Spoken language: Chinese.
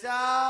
じ。